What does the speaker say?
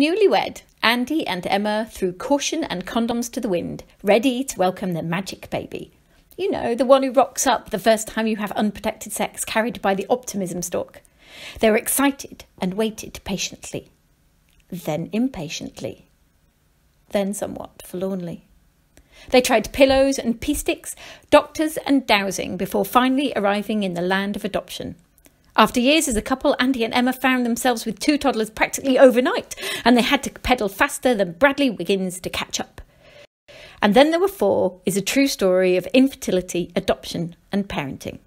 Newlywed, Andy and Emma threw caution and condoms to the wind, ready to welcome their magic baby. You know, the one who rocks up the first time you have unprotected sex carried by the optimism stork. They were excited and waited patiently, then impatiently, then somewhat forlornly. They tried pillows and pea sticks, doctors and dowsing before finally arriving in the land of adoption. After years as a couple, Andy and Emma found themselves with two toddlers practically overnight, and they had to pedal faster than Bradley Wiggins to catch up. And Then There Were Four is a true story of infertility, adoption, and parenting.